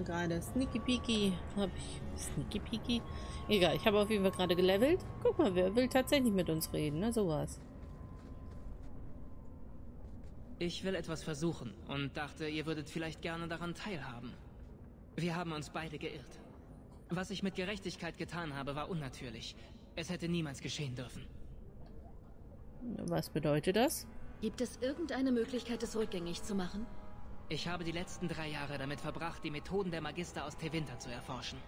mal gerade. Sneaky Peaky. Hab ich. Sneaky Peaky? Egal, ich habe auf jeden Fall gerade gelevelt. Guck mal, wer will tatsächlich mit uns reden, ne? Sowas. Ich will etwas versuchen und dachte, ihr würdet vielleicht gerne daran teilhaben. Wir haben uns beide geirrt. Was ich mit Gerechtigkeit getan habe, war unnatürlich. Es hätte niemals geschehen dürfen. Was bedeutet das? Gibt es irgendeine Möglichkeit, es rückgängig zu machen? Ich habe die letzten drei Jahre damit verbracht, die Methoden der Magister aus Tevinter zu erforschen.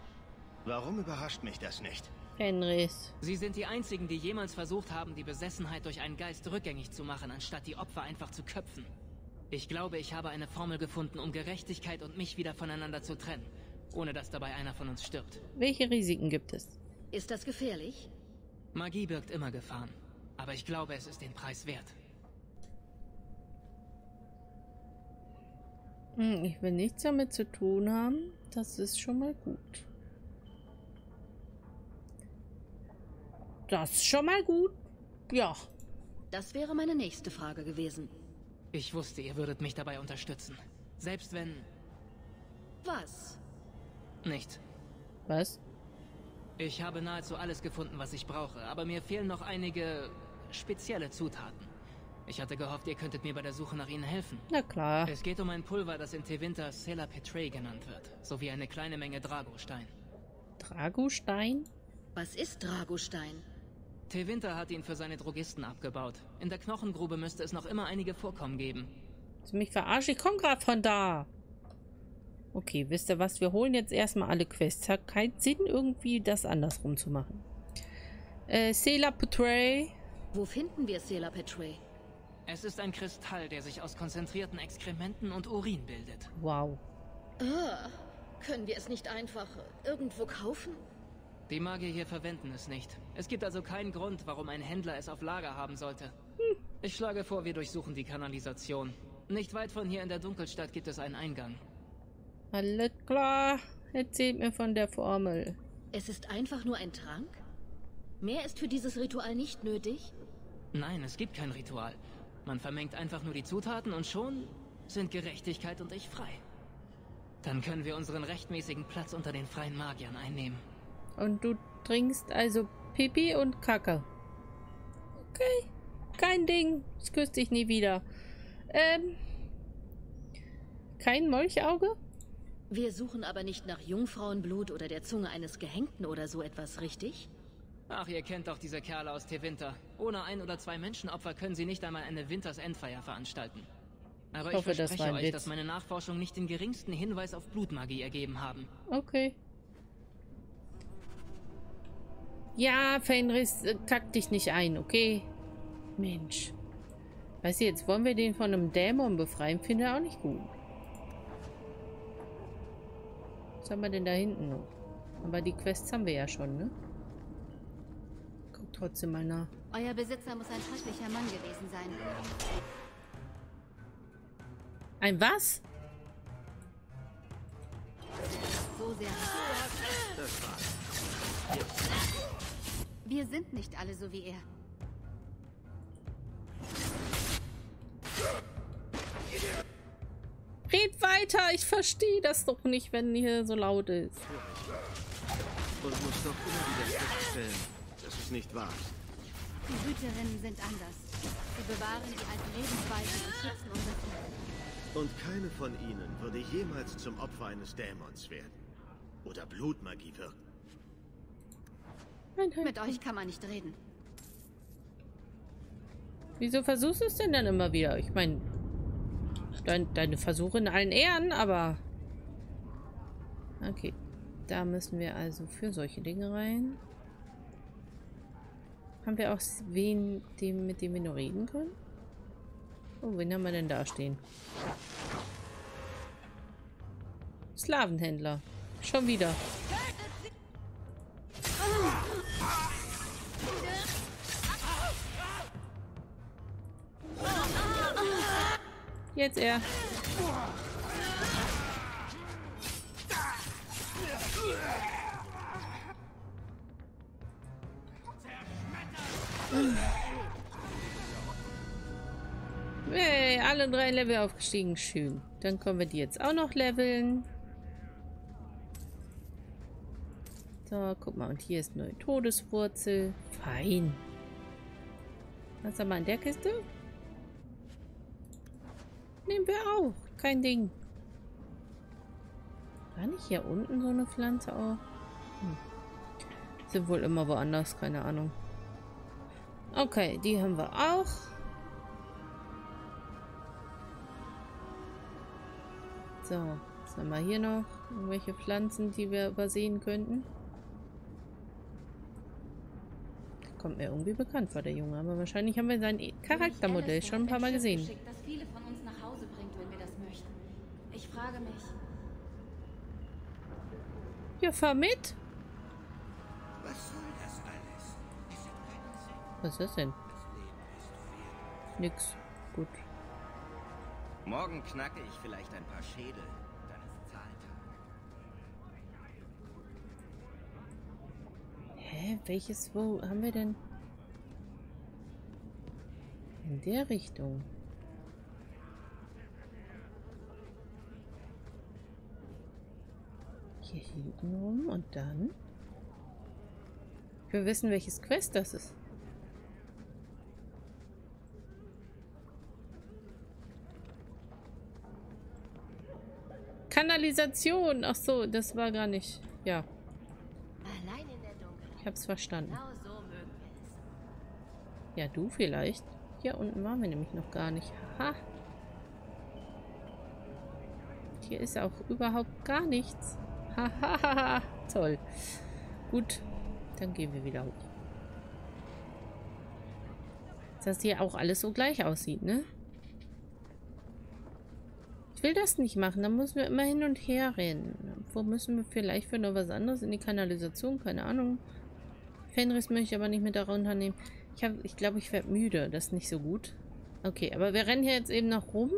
Warum überrascht mich das nicht? Fenris. Sie sind die einzigen, die jemals versucht haben, die Besessenheit durch einen Geist rückgängig zu machen, anstatt die Opfer einfach zu köpfen. Ich glaube, ich habe eine Formel gefunden, um Gerechtigkeit und mich wieder voneinander zu trennen, ohne dass dabei einer von uns stirbt. Welche Risiken gibt es? Ist das gefährlich? Magie birgt immer Gefahren, aber ich glaube, es ist den Preis wert. Ich will nichts damit zu tun haben. Das ist schon mal gut. Das ist schon mal gut. Ja. Das wäre meine nächste Frage gewesen. Ich wusste, ihr würdet mich dabei unterstützen. Selbst wenn... Was? Nicht. Was? Ich habe nahezu alles gefunden, was ich brauche, aber mir fehlen noch einige spezielle Zutaten. Ich hatte gehofft, ihr könntet mir bei der Suche nach ihnen helfen. Na klar. Es geht um ein Pulver, das in Tevinter Sela Petray genannt wird, sowie eine kleine Menge Dragostein. Dragostein? Was ist Dragostein? Tevinter hat ihn für seine Drogisten abgebaut. In der Knochengrube müsste es noch immer einige Vorkommen geben. Du mich verarschen? Ich komme gerade von da. Okay, wisst ihr was? Wir holen jetzt erstmal alle Quests. Hat keinen Sinn, irgendwie das andersrum zu machen. Äh, Sela Petray. Wo finden wir Sela Petray? Es ist ein Kristall, der sich aus konzentrierten Exkrementen und Urin bildet. Wow. Ah, können wir es nicht einfach irgendwo kaufen? Die Magier hier verwenden es nicht. Es gibt also keinen Grund, warum ein Händler es auf Lager haben sollte. Ich schlage vor, wir durchsuchen die Kanalisation. Nicht weit von hier in der Dunkelstadt gibt es einen Eingang. Alles klar. Erzählt mir von der Formel. Es ist einfach nur ein Trank? Mehr ist für dieses Ritual nicht nötig? Nein, es gibt kein Ritual. Man vermengt einfach nur die Zutaten und schon sind Gerechtigkeit und ich frei. Dann können wir unseren rechtmäßigen Platz unter den freien Magiern einnehmen. Und du trinkst also Pipi und Kacke. Okay. Kein Ding. Das küsst dich nie wieder. Ähm. Kein Molchauge? Wir suchen aber nicht nach Jungfrauenblut oder der Zunge eines Gehängten oder so etwas, richtig? Ach, ihr kennt doch diese Kerle aus Tevinter. Ohne ein oder zwei Menschenopfer können sie nicht einmal eine Winters Endfeier veranstalten. Aber ich, hoffe, das verspreche war ein euch, Witz. dass meine Nachforschungen nicht den geringsten Hinweis auf Blutmagie ergeben haben. Okay. Ja, Fenris, äh, kack dich nicht ein, okay? Mensch. Weißt du, jetzt wollen wir den von einem Dämon befreien, finde ich auch nicht gut. Was haben wir denn da hinten noch? Aber die Quests haben wir ja schon, ne? Trotzdem mal nach. Euer Besitzer muss ein schrecklicher Mann gewesen sein. Ein was? So sehr. Wir sind nicht alle so wie er. Red weiter, ich verstehe das doch nicht, wenn hier so laut ist. Und muss doch immer wieder feststellen, nicht wahr. Die Hüterinnen sind anders. Sie bewahren die alten Lebensweisen und schützen unser Volk. Und keine von ihnen würde jemals zum Opfer eines Dämons werden. Oder Blutmagie wirken. Mit euch kann man nicht reden. Wieso versuchst du es denn dann immer wieder? Ich meine, dein, deine Versuche in allen Ehren, aber... Okay. Da müssen wir also für solche Dinge rein. Haben wir auch wen, dem, mit dem wir nur reden können? Oh, wen haben wir denn da stehen? Slavenhändler. Schon wieder. Jetzt er. Hey, alle drei Level aufgestiegen. Schön. Dann können wir die jetzt auch noch leveln. So, guck mal. Und hier ist neue Todeswurzel. Fein. Was haben wir in der Kiste? Nehmen wir auch. Kein Ding. War nicht hier unten so eine Pflanze auch? Hm. Sind wohl immer woanders, keine Ahnung. Okay, die haben wir auch. So, was haben wir hier noch? Irgendwelche Pflanzen, die wir übersehen könnten? Kommt mir irgendwie bekannt vor, der Junge. Aber wahrscheinlich haben wir sein Charaktermodell schon ein paar Mal gesehen. Geschickt, das viele von uns nach Hause bringt, wenn wir das möchten. Ich frage mich, Ja, fahr mit. Was ist das denn? Nix. Gut. Morgen knacke ich vielleicht ein paar Schädel. Dann ist Zahltag. Hä? Welches, wo haben wir denn? In der Richtung. Hier hinten rum und dann? Wir wissen, welches Quest das ist. Kanalisation. Ach so, das war gar nicht. Ja, allein in der Dunkelheit. ich hab's verstanden. Genau. Ja, du vielleicht. Hier unten waren wir nämlich noch gar nicht. Haha. Hier ist auch überhaupt gar nichts. Hahaha. Toll. Gut, dann gehen wir wieder hoch. Dass hier auch alles so gleich aussieht, ne? Ich will das nicht machen. Da müssen wir immer hin und her rennen. Wo müssen wir vielleicht für noch was anderes in die Kanalisation? Keine Ahnung. Fenris möchte ich aber nicht mit darunter nehmen. Ich, hab, ich glaube, ich werde müde. Das ist nicht so gut. Okay, aber wir rennen hier jetzt eben noch rum.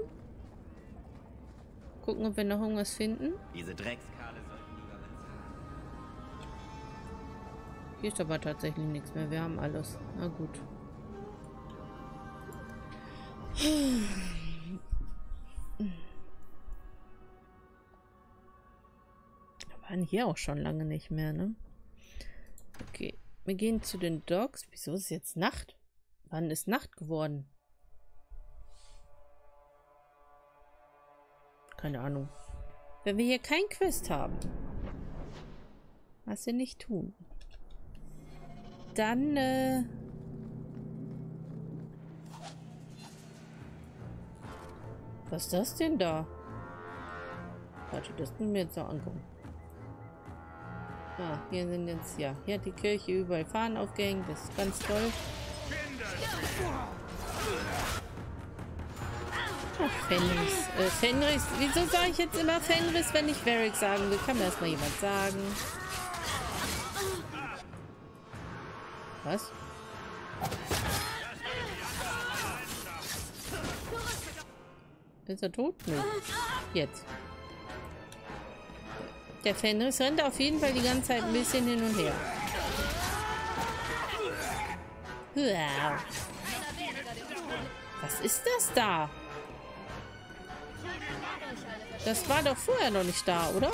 Gucken, ob wir noch irgendwas finden. Diese Dreckskale sollten lieber. Hier ist aber tatsächlich nichts mehr. Wir haben alles. Na gut. Waren hier auch schon lange nicht mehr, ne? Okay. Wir gehen zu den Dogs. Wieso ist jetzt Nacht? Wann ist Nacht geworden? Keine Ahnung. Wenn wir hier kein Quest haben. Was wir nicht tun. Dann, äh... Was ist das denn da? Warte, das müssen wir jetzt noch angucken. Ah, hier sind jetzt, ja, hier hat die Kirche überall Fahnen aufgehängt. Das ist ganz toll. Ach, Fenris. Äh, Fenris. Wieso sage ich jetzt immer Fenris, wenn ich Varric sagen will? Kann mir das mal jemand sagen? Was? Ist er tot? Nö. Jetzt. Der Fenris rennt auf jeden Fall die ganze Zeit ein bisschen hin und her. Was ist das da? Das war doch vorher noch nicht da, oder?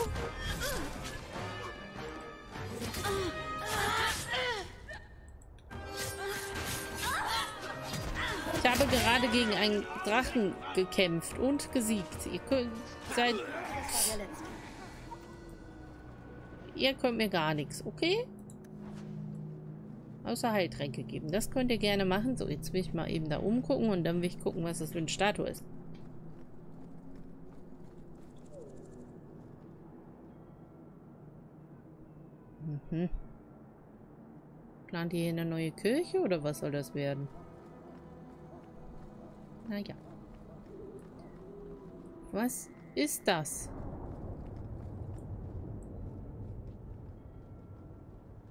Ich habe gerade gegen einen Drachen gekämpft und gesiegt. Ihr könnt, seid, ihr könnt mir gar nichts, okay? Außer Heiltränke geben. Das könnt ihr gerne machen. So, jetzt will ich mal eben da umgucken und dann will ich gucken, was das für eine Statue ist. Mhm. Plant ihr hier eine neue Kirche oder was soll das werden? Naja. Was ist das?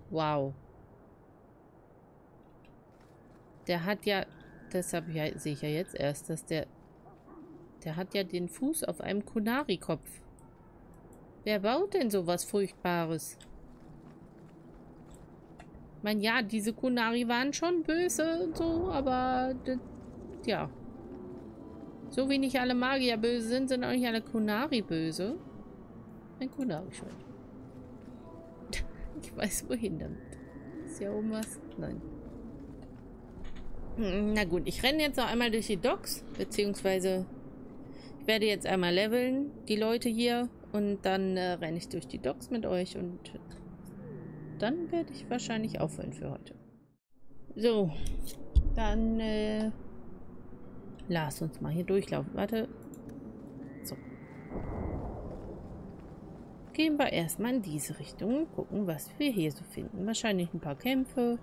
Wow. Der hat ja, deshalb ja, sehe ich ja jetzt erst, dass der, der hat ja den Fuß auf einem Kunari-Kopf. Wer baut denn sowas Furchtbares? Ich meine, ja, diese Kunari waren schon böse und so, aber ja. So wie nicht alle Magier böse sind, sind auch nicht alle Kunari böse. Ein Kunari-Schwert. Ich weiß wohin damit. Ist ja oben was? Nein. Hm, Na gut, ich renne jetzt noch einmal durch die Docks, beziehungsweise ich werde jetzt einmal leveln, die Leute hier, und dann äh, renne ich durch die Docks mit euch und dann werde ich wahrscheinlich aufhören für heute. So, dann äh, lass uns mal hier durchlaufen. Warte. So. Gehen wir erstmal in diese Richtung und gucken, was wir hier so finden. Wahrscheinlich ein paar Kämpfe.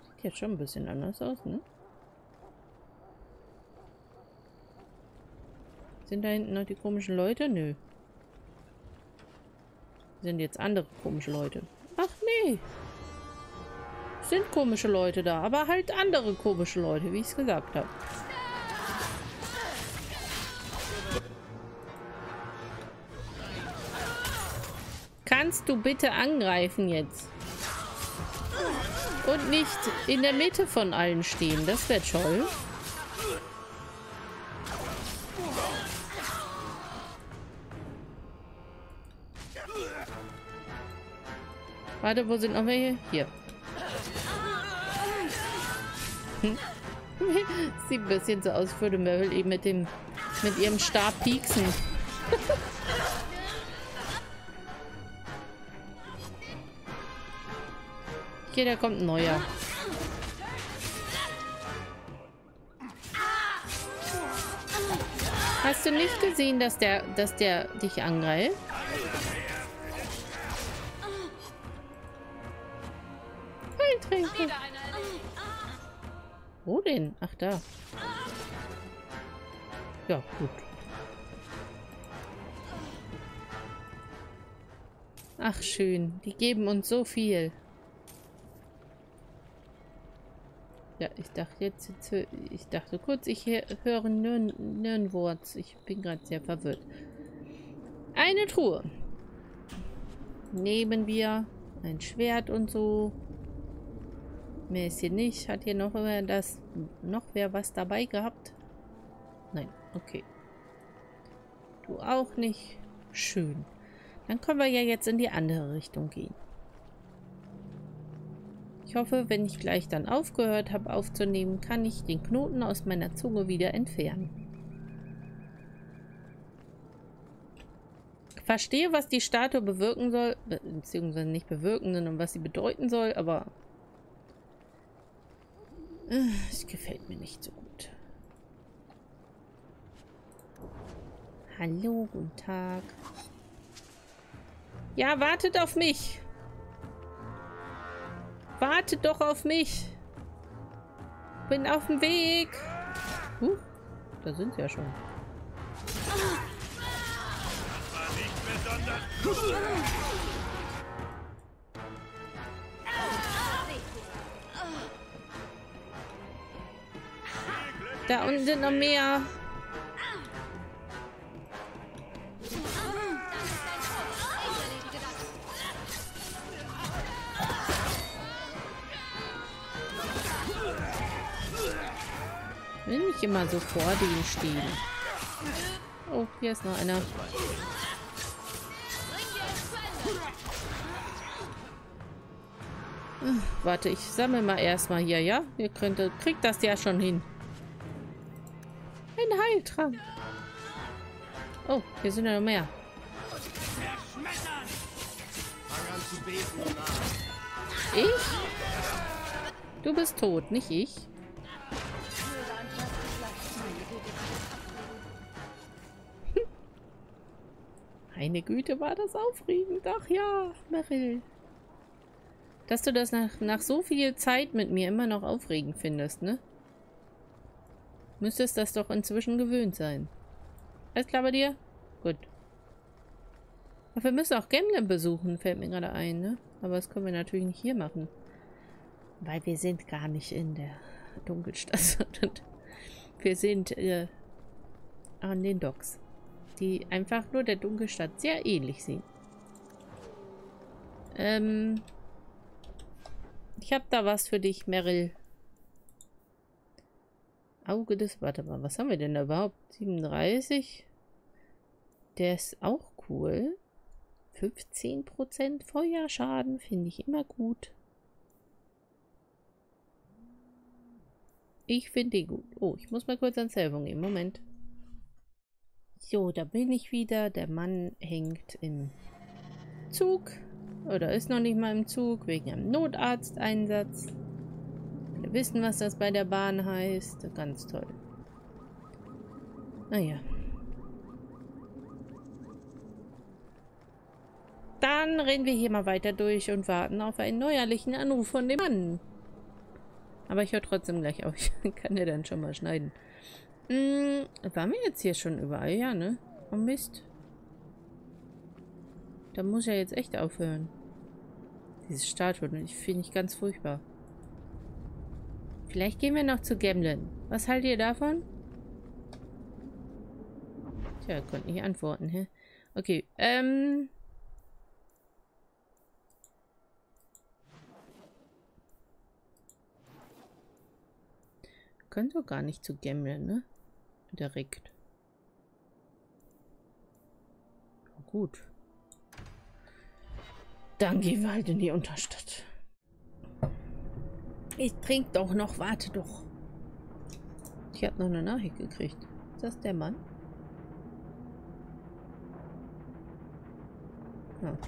Sieht jetzt schon ein bisschen anders aus, ne? Sind da hinten noch die komischen Leute? Nö. Sind jetzt andere komische Leute. Ach nee. Sind komische Leute da, aber halt andere komische Leute, wie ich es gesagt habe. Kannst du bitte angreifen jetzt? Und nicht in der Mitte von allen stehen. Das wäre toll. Warte, wo sind noch welche? Hier. Hm. Sieht ein bisschen so aus, würde Meryl eben mit dem mit ihrem Stab pieksen. Hier, da kommt ein neuer. Hast du nicht gesehen, dass der, dass der dich angreift? Heiltränke. Wo denn? Ach, da. Ja, gut. Ach, schön. Die geben uns so viel. Ich dachte jetzt, jetzt ich dachte kurz, ich höre Nirnwurz. Ich bin gerade sehr verwirrt. Eine Truhe. Nehmen wir ein Schwert und so. Mehr ist hier nicht. Hat hier noch wer das noch wer was dabei gehabt? Nein, okay. Du auch nicht. Schön. Dann können wir ja jetzt in die andere Richtung gehen. Ich hoffe, wenn ich gleich dann aufgehört habe aufzunehmen, kann ich den Knoten aus meiner Zunge wieder entfernen. Verstehe, was die Statue bewirken soll, beziehungsweise nicht bewirken, sondern was sie bedeuten soll, aber es gefällt mir nicht so gut. Hallo, guten Tag. Ja, wartet auf mich. Wartet doch auf mich. Bin auf dem Weg. Huh, da sind sie ja schon. Da unten sind noch mehr. Nicht immer so vor denen stehen. Oh, hier ist noch einer. Warte, ich sammle mal erstmal hier, ja? Ihr könnt, kriegt das ja schon hin. Ein Heiltrank. Oh, hier sind ja noch mehr. Ich? Du bist tot, nicht ich. Meine Güte, war das aufregend. Ach ja, Meryl. Dass du das nach, nach so viel Zeit mit mir immer noch aufregend findest, ne? Müsstest das doch inzwischen gewöhnt sein. Alles klar bei dir? Gut. Aber wir müssen auch Gemlin besuchen, fällt mir gerade ein, ne? Aber das können wir natürlich nicht hier machen. Weil wir sind gar nicht in der Dunkelstadt, wir sind äh, an den Docks die einfach nur der Dunkelstadt sehr ähnlich sehen. Ähm, ich habe da was für dich, Meryl. Auge des... Warte mal, was haben wir denn da überhaupt? 37? Der ist auch cool. 15% Feuerschaden finde ich immer gut. Ich finde die gut. Oh, ich muss mal kurz ans Selber gehen. Moment. So, da bin ich wieder. Der Mann hängt im Zug. Oder ist noch nicht mal im Zug, wegen einem Notarzteinsatz. Alle wissen, was das bei der Bahn heißt. Ganz toll. Naja. Dann rennen wir hier mal weiter durch und warten auf einen neuerlichen Anruf von dem Mann. Aber ich höre trotzdem gleich auf. Ich kann ja dann schon mal schneiden. Hm, waren wir jetzt hier schon überall? Ja, ne? Oh Mist. Da muss ja jetzt echt aufhören. Diese Statue, ich finde ich ganz furchtbar. Vielleicht gehen wir noch zu Gemlin. Was haltet ihr davon? Tja, konnte nicht antworten, hä? Okay, ähm... Können doch gar nicht zu Gemlin, ne? Direkt. Gut. Dann gehen wir halt in die Unterstadt. Ich trinke doch noch, warte doch. Ich habe noch eine Nachricht gekriegt. Ist das der Mann? Ja.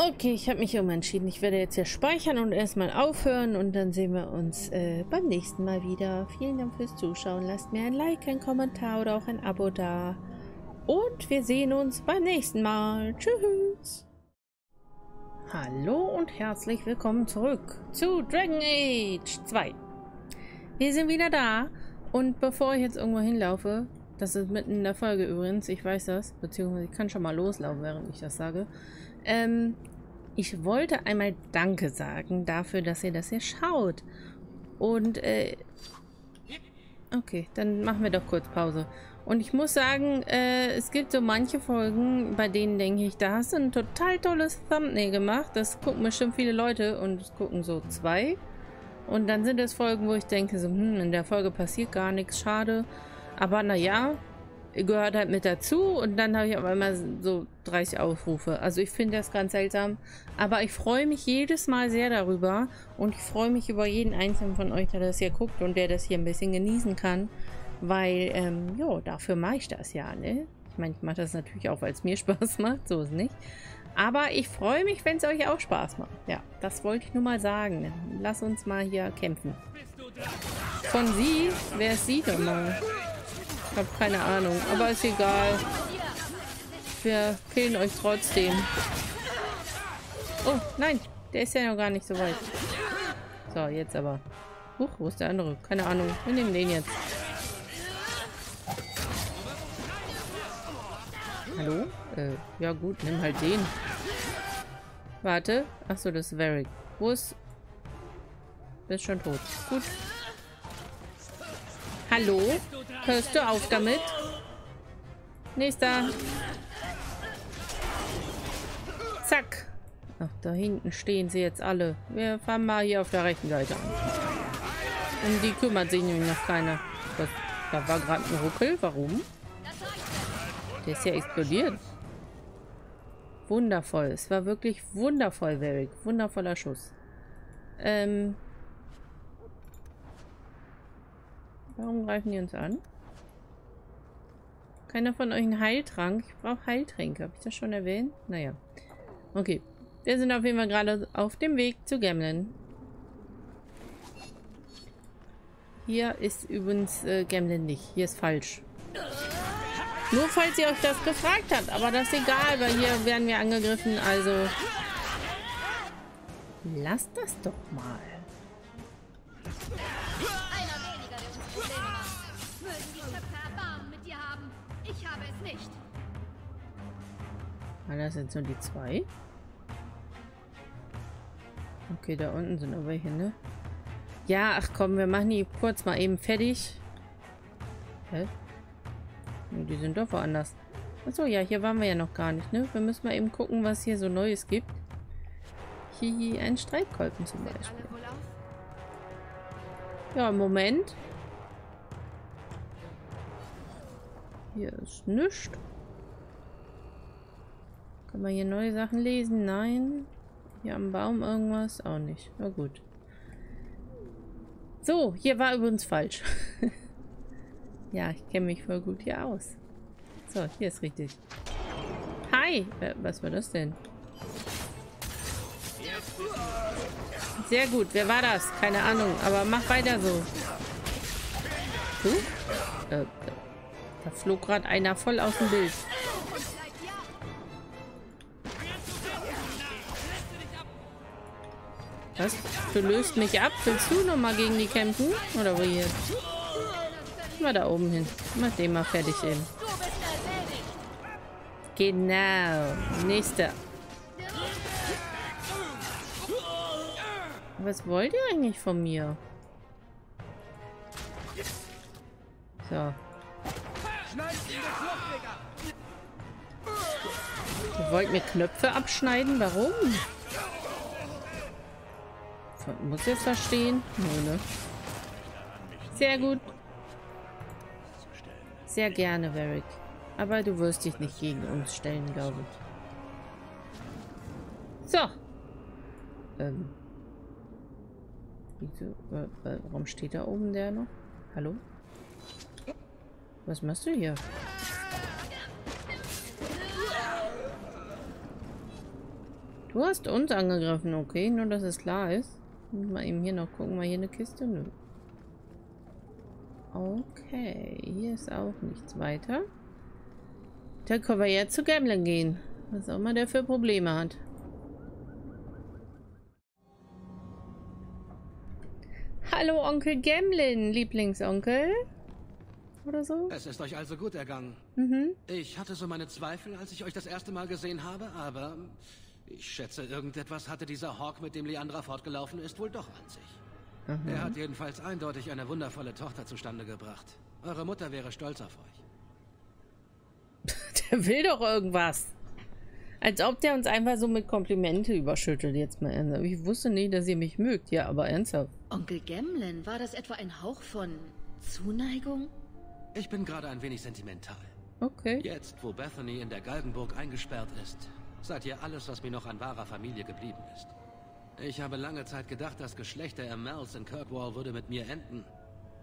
Okay, ich habe mich umentschieden. Ich werde jetzt hier speichern und erstmal aufhören und dann sehen wir uns äh, beim nächsten Mal wieder. Vielen Dank fürs Zuschauen. Lasst mir ein Like, ein Kommentar oder auch ein Abo da. Und wir sehen uns beim nächsten Mal. Tschüss. Hallo und herzlich willkommen zurück zu Dragon Age 2. Wir sind wieder da und bevor ich jetzt irgendwo hinlaufe, das ist mitten in der Folge übrigens, ich weiß das, beziehungsweise ich kann schon mal loslaufen, während ich das sage, ähm, ich wollte einmal Danke sagen dafür, dass ihr das hier schaut. Und, äh, okay, dann machen wir doch kurz Pause. Und ich muss sagen, äh, es gibt so manche Folgen, bei denen denke ich, da hast du ein total tolles Thumbnail gemacht. Das gucken bestimmt viele Leute und es gucken so zwei. Und dann sind es Folgen, wo ich denke, so, hm, in der Folge passiert gar nichts, schade. Aber naja, gehört halt mit dazu und dann habe ich auf einmal so 30 Aufrufe. Also ich finde das ganz seltsam. Aber ich freue mich jedes Mal sehr darüber und ich freue mich über jeden einzelnen von euch, der das hier guckt und der das hier ein bisschen genießen kann. Weil, ähm, ja, dafür mache ich das ja, ne? Ich meine, ich mache das natürlich auch, weil es mir Spaß macht, so ist nicht. Aber ich freue mich, wenn es euch auch Spaß macht. Ja, das wollte ich nur mal sagen. Lass uns mal hier kämpfen. Von sie? Wer ist sie denn mal? Ich habe keine Ahnung, aber ist egal. Wir killen euch trotzdem. Oh, nein, der ist ja noch gar nicht so weit. So, jetzt aber. Huch, wo ist der andere? Keine Ahnung. Wir nehmen den jetzt. Hallo? Äh, ja gut, nimm halt den. Warte. Achso, das ist Varric. Wo ist... Bist schon tot. Gut. Hallo? Hörst du auf damit? Nächster. Zack. Ach, da hinten stehen sie jetzt alle. Wir fahren mal hier auf der rechten Seite an. Um die kümmert sich nämlich noch keiner. Das, da war gerade ein Ruckel. Warum? Der ist ja explodiert. Wundervoll. Es war wirklich wundervoll, Velk. Wundervoller Schuss. Ähm, Warum greifen die uns an? Keiner von euch einen Heiltrank? Ich brauche Heiltränke. Habe ich das schon erwähnt? Naja. Okay. Wir sind auf jeden Fall gerade auf dem Weg zu Gemlin. Hier ist übrigens äh, Gemlin nicht. Hier ist falsch. Nur falls ihr euch das gefragt habt. Aber das ist egal, weil hier werden wir angegriffen. Also lasst das doch mal. Ah, das sind so die zwei. Okay, da unten sind aber welche, ne? Ja, ach komm, wir machen die kurz mal eben fertig. Hä? Die sind doch woanders. Achso, ja, hier waren wir ja noch gar nicht, ne? Wir müssen mal eben gucken, was hier so Neues gibt. Hier ein Streitkolben zum Beispiel. Ja, Moment. Hier ist nichts. Kann man hier neue Sachen lesen? Nein. Hier am Baum irgendwas? Auch nicht. Na gut. So, hier war übrigens falsch. ja, ich kenne mich voll gut hier aus. So, hier ist richtig. Hi! Was war das denn? Sehr gut. Wer war das? Keine Ahnung. Aber mach weiter so. Du? Äh, da flog gerade einer voll aus dem Bild. Was? Du löst mich ab? Willst du nochmal gegen die kämpfen? Oder wo jetzt? Mal da oben hin. Mach den mal fertig eben. Genau. Nächster. Was wollt ihr eigentlich von mir? So. Ihr wollt mir Knöpfe abschneiden? Warum? Muss jetzt verstehen? Nö, ne? Sehr gut. Sehr gerne, Varric. Aber du wirst dich nicht gegen uns stellen, glaube ich. So. Ähm. Wieso, warum steht da oben der noch? Hallo? Was machst du hier? Du hast uns angegriffen, okay? Nur, dass es klar ist. Mal eben hier noch gucken. Mal hier eine Kiste? Nö. Okay. Hier ist auch nichts weiter. Da können wir jetzt zu Gamblin gehen. Was auch immer der für Probleme hat. Hallo Onkel Gemlin, Lieblingsonkel. Oder so? Es ist euch also gut ergangen. Mhm. Ich hatte so meine Zweifel, als ich euch das erste Mal gesehen habe, aber ich schätze, irgendetwas hatte dieser Hawk, mit dem Leandra fortgelaufen ist, wohl doch an sich. Mhm. Er hat jedenfalls eindeutig eine wundervolle Tochter zustande gebracht. Eure Mutter wäre stolz auf euch. Der will doch irgendwas. Als ob der uns einfach so mit Komplimente überschüttet, jetzt mal ernsthaft. Ich wusste nicht, dass ihr mich mögt. Ja, aber ernsthaft. Onkel Gemlin, war das etwa ein Hauch von Zuneigung? Ich bin gerade ein wenig sentimental. Okay. Jetzt, wo Bethany in der Galgenburg eingesperrt ist, seid ihr alles, was mir noch an wahrer Familie geblieben ist. Ich habe lange Zeit gedacht, das Geschlecht der Amels in Kirkwall würde mit mir enden.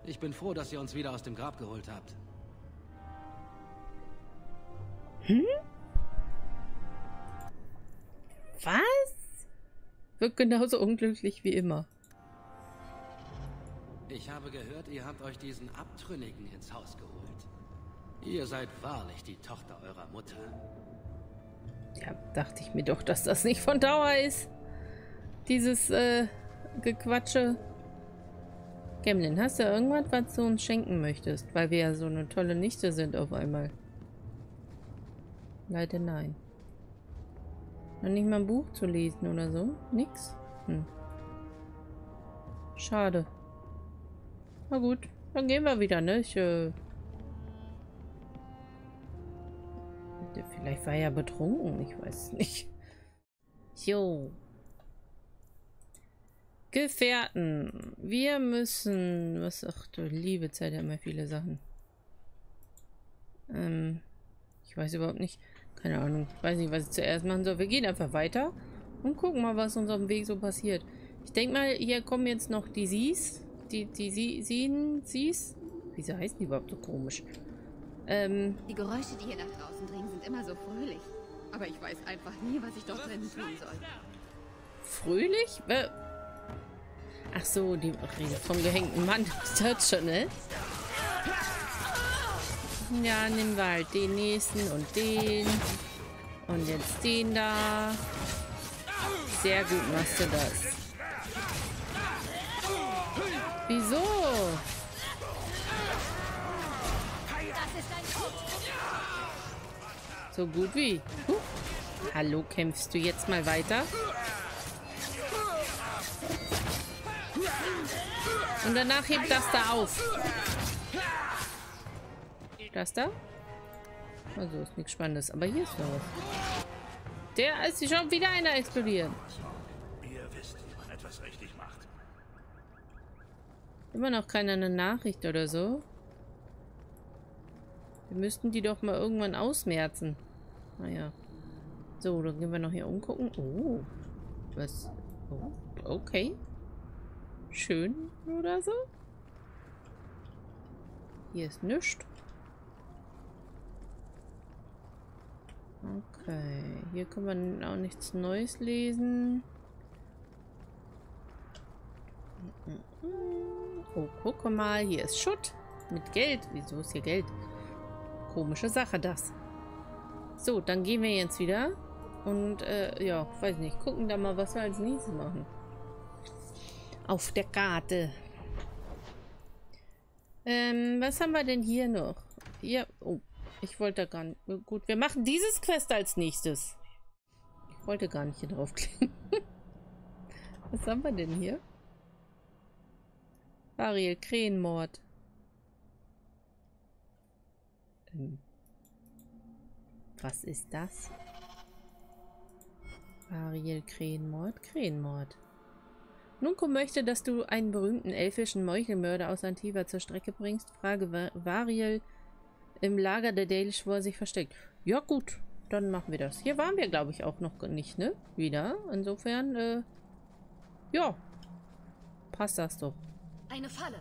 Ich bin froh, dass ihr uns wieder aus dem Grab geholt habt. Hm? Was? Wirkt genauso unglücklich wie immer. Ich habe gehört, ihr habt euch diesen Abtrünnigen ins Haus geholt. Ihr seid wahrlich die Tochter eurer Mutter. Ja, dachte ich mir doch, dass das nicht von Dauer ist. Dieses, äh, Gequatsche. Gemlin, hast du irgendwas, was du uns schenken möchtest? Weil wir ja so eine tolle Nichte sind auf einmal. Leider nein. Noch nicht mal ein Buch zu lesen oder so? Nix? Hm. Schade. Na gut, dann gehen wir wieder, ne? Ich, äh Vielleicht war er ja betrunken, ich weiß nicht. Jo. Gefährten. Wir müssen... Was, ach du liebe Zeit, ja immer viele Sachen. Ähm, ich weiß überhaupt nicht. Keine Ahnung. Ich weiß nicht, was ich zuerst machen soll. Wir gehen einfach weiter und gucken mal, was uns auf dem Weg so passiert. Ich denke mal, hier kommen jetzt noch die Sies. Die, die Sie, Sien, Sies. Wieso heißen die überhaupt so komisch? Ähm, Die Geräusche, die hier nach draußen dringen, sind immer so fröhlich. Aber ich weiß einfach nie, was ich dort drinnen tun soll. fröhlich? Äh, Ach so, die Rede vom gehängten Mann. Das hört schon, ne? Ja, nimm wir halt den nächsten und den. Und jetzt den da. Sehr gut machst du das. So gut wie. Huh. Hallo, kämpfst du jetzt mal weiter? Und danach hebt das da auf. Das da? Also ist nichts Spannendes. Aber hier ist noch was. Der ist schon wieder einer explodiert. Ihr wisst, wie man etwas richtig macht. Immer noch keine Nachricht oder so. Wir müssten die doch mal irgendwann ausmerzen. Naja. So, dann gehen wir noch hier umgucken. Oh. Was? Oh, okay. Schön oder so. Hier ist nichts. Okay, hier kann man auch nichts Neues lesen. Oh, guck mal, hier ist Schutt. Mit Geld. Wieso ist hier Geld? Komische Sache, das. So, dann gehen wir jetzt wieder. Und, äh, ja, weiß nicht. Gucken da mal, was wir als nächstes machen. Auf der Karte. Ähm, was haben wir denn hier noch? Hier, oh, ich wollte gar nicht. Gut, wir machen dieses Quest als nächstes. Ich wollte gar nicht hier draufklicken. was haben wir denn hier? Ariel, Krähenmord. Ähm, was ist das? Ariel, Krähenmord, Krähenmord. Nunko möchte, dass du einen berühmten elfischen Meuchelmörder aus Antiva zur Strecke bringst. Frage Variel im Lager der Dalish, wo er sich versteckt. Ja gut, dann machen wir das. Hier waren wir, glaube ich, auch noch nicht, ne? Wieder. Insofern, äh, ja. Passt das doch. Eine Falle.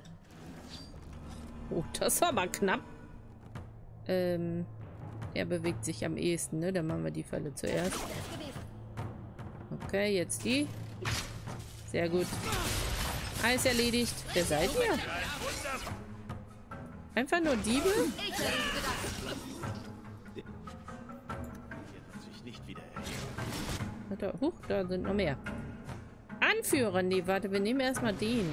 Oh, das war mal knapp. Ähm, er bewegt sich am ehesten, ne? Dann machen wir die Falle zuerst. Okay, jetzt die. Sehr gut. Alles erledigt. Wer seid ihr? Einfach nur Diebe? Warte, huch, da sind noch mehr. Anführer? Nee, warte, wir nehmen erstmal den.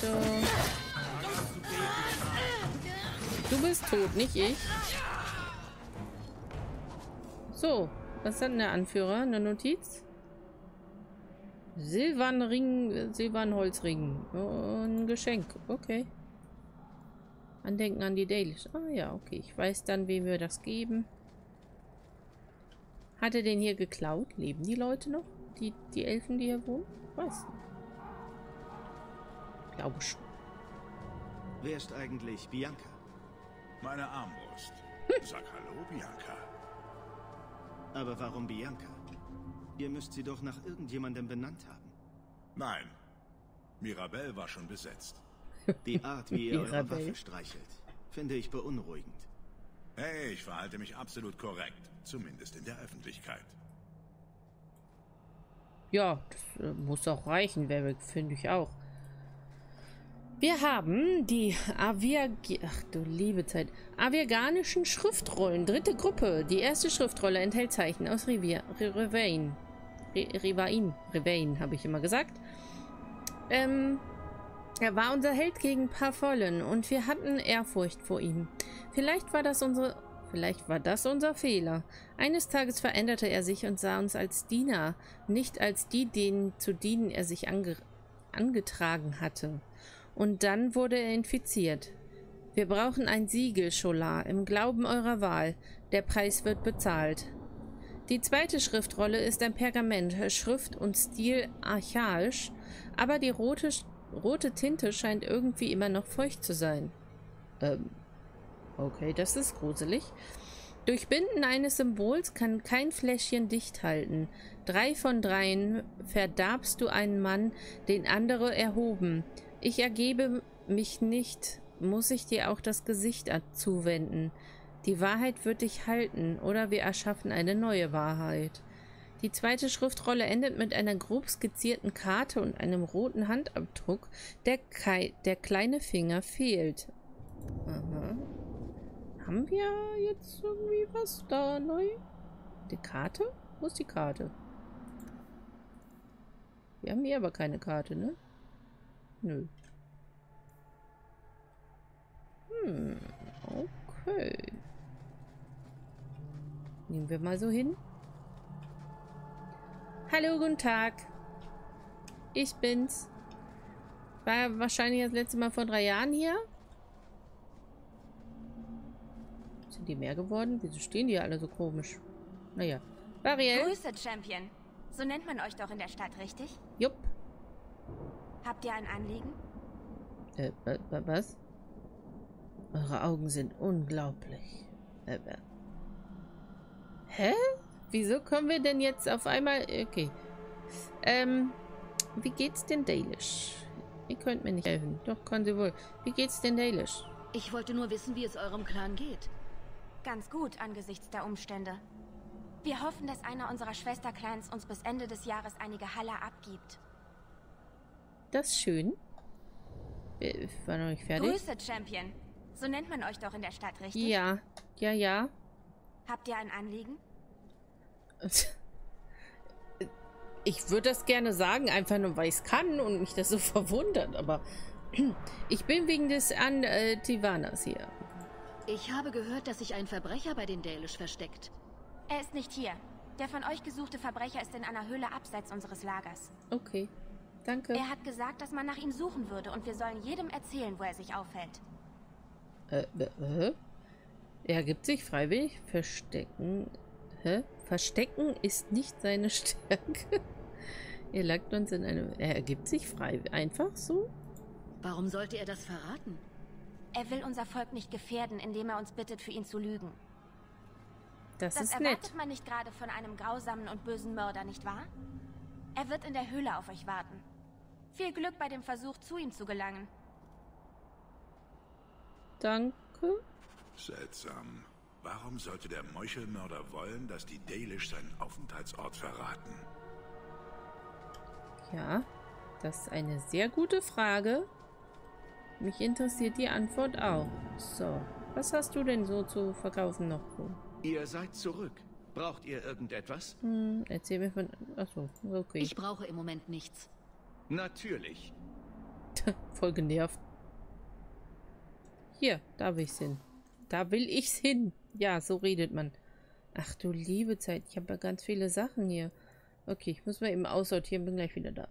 So. Du bist tot, nicht ich. So, was hat denn der Anführer? Eine Notiz? Silvanring, Silvanholzring. Ein Geschenk. Okay. Andenken an die Dailies. Ah ja, okay. Ich weiß dann, wem wir das geben. Hat er den hier geklaut? Leben die Leute noch? Die, die Elfen, die hier wohnen? Weiß nicht. Glaube schon. Wer ist eigentlich Bianca? Meine Armbrust. Sag Hallo, Bianca. Aber warum Bianca? Ihr müsst sie doch nach irgendjemandem benannt haben. Nein. Mirabelle war schon besetzt. Die Art, wie ihr eure Waffe streichelt, finde ich beunruhigend. Hey, ich verhalte mich absolut korrekt. Zumindest in der Öffentlichkeit. Ja, das äh, muss auch reichen, Warwick, finde ich auch. Wir haben die Aviag Ach du liebe Zeit. Aviaganischen Schriftrollen. Dritte Gruppe. Die erste Schriftrolle enthält Zeichen aus Rivier, Rivain. Rivain. Rivain, habe ich immer gesagt. Ähm, er war unser Held gegen Parfollen und wir hatten Ehrfurcht vor ihm. Vielleicht war das unsere... Vielleicht war das unser Fehler. Eines Tages veränderte er sich und sah uns als Diener, nicht als die, denen zu dienen er sich ange angetragen hatte. Und dann wurde er infiziert. Wir brauchen ein Siegel, Scholar, im Glauben eurer Wahl. Der Preis wird bezahlt. Die zweite Schriftrolle ist ein Pergament, Schrift und Stil archaisch, aber die rote, rote Tinte scheint irgendwie immer noch feucht zu sein. Ähm, okay, das ist gruselig. Durch Binden eines Symbols kann kein Fläschchen dicht halten. Drei von dreien verdarbst du einen Mann, den andere erhoben. Ich ergebe mich nicht, muss ich dir auch das Gesicht zuwenden. Die Wahrheit wird dich halten, oder wir erschaffen eine neue Wahrheit. Die zweite Schriftrolle endet mit einer grob skizzierten Karte und einem roten Handabdruck. Der, Ke der kleine Finger fehlt. Aha. Haben wir jetzt irgendwie was da neu? Die Karte? Wo ist die Karte? Wir haben hier aber keine Karte, ne? Nö. Hm, okay. Nehmen wir mal so hin. Hallo, guten Tag. Ich bin's. War wahrscheinlich das letzte Mal vor drei Jahren hier. Sind die mehr geworden? Wieso stehen die alle so komisch? Naja. Variel? Grüße, Champion. So nennt man euch doch in der Stadt, richtig? Jupp. Habt ihr ein Anliegen? Äh, was? Eure Augen sind unglaublich. Äh, Hä? Wieso kommen wir denn jetzt auf einmal... Okay. Ähm, wie geht's denn Dalish? Ihr könnt mir nicht helfen. Doch, kann sie wohl. Wie geht's denn Dalish? Ich wollte nur wissen, wie es eurem Clan geht. Ganz gut angesichts der Umstände. Wir hoffen, dass einer unserer Schwesterclans uns bis Ende des Jahres einige Halle abgibt. Das ist schön. Wir waren noch nicht fertig. Grüße, Champion. So nennt man euch doch in der Stadt, richtig? Ja, ja, ja. Habt ihr ein Anliegen? Ich würde das gerne sagen, einfach nur weil ich es kann und mich das so verwundert, aber ich bin wegen des An äh, Tivanas hier. Ich habe gehört, dass sich ein Verbrecher bei den Dalish versteckt. Er ist nicht hier. Der von euch gesuchte Verbrecher ist in einer Höhle abseits unseres Lagers. Okay, danke. Er hat gesagt, dass man nach ihm suchen würde und wir sollen jedem erzählen, wo er sich aufhält. Äh, äh, er gibt sich freiwillig verstecken. Hä? Verstecken ist nicht seine Stärke. er lagt uns in eine. Er ergibt sich freiwillig. Einfach so? Warum sollte er das verraten? Er will unser Volk nicht gefährden, indem er uns bittet, für ihn zu lügen. Das, Das ist erwartet nett. man nicht gerade von einem grausamen und bösen Mörder, nicht wahr? Er wird in der Höhle auf euch warten. Viel Glück bei dem Versuch, zu ihm zu gelangen. Danke. Seltsam. Warum sollte der Meuchelmörder wollen, dass die Dalish seinen Aufenthaltsort verraten? Ja, das ist eine sehr gute Frage. Mich interessiert die Antwort auch. So, was hast du denn so zu verkaufen noch? Ihr seid zurück. Braucht ihr irgendetwas? Hm, erzähl mir von... Achso, okay. Ich brauche im Moment nichts. Natürlich. Voll genervt. Hier, da will ich's hin. Da will ich's hin. Ja, so redet man. Ach du liebe Zeit, ich habe ja ganz viele Sachen hier. Okay, ich muss mal eben aussortieren, bin gleich wieder da.